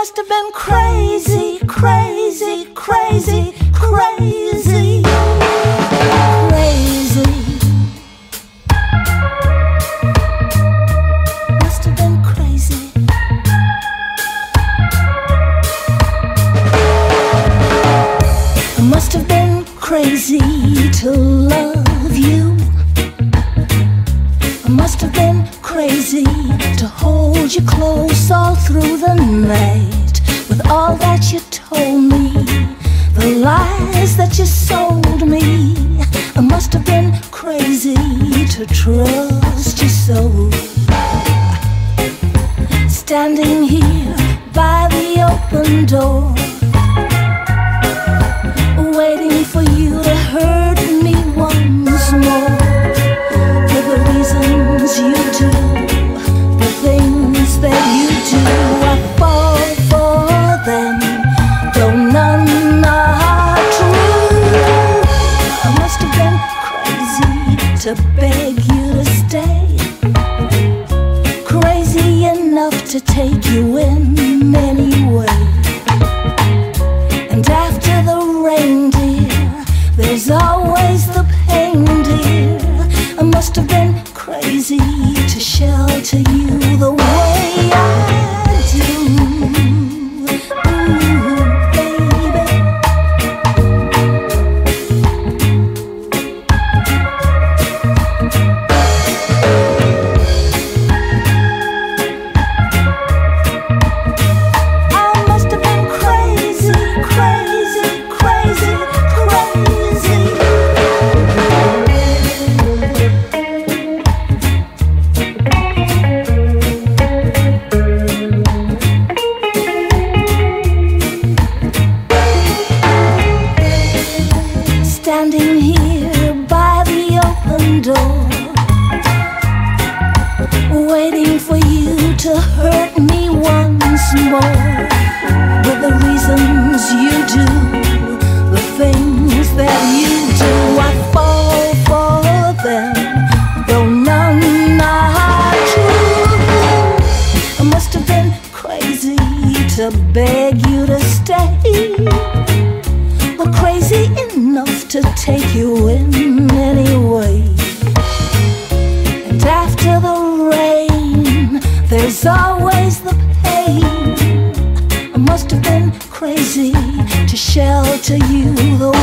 must have been crazy, crazy, crazy, crazy, crazy. Must have been crazy. I must have been crazy to love you. Crazy to hold you close all through the night with all that you told me, the lies that you sold me. I must have been crazy to trust you so. Standing here by the open door waiting for you to hurt to beg you to stay, crazy enough to take you in anyway. And after the rain, dear, there's always the pain, dear. I must have been crazy to shelter you the way Standing here by the open door waiting for you to hurt me once more with the reasons you do, the things that you do. I fall for them, though none are true. I must have been crazy to beg to take you in anyway. And after the rain, there's always the pain. I must have been crazy to shelter you the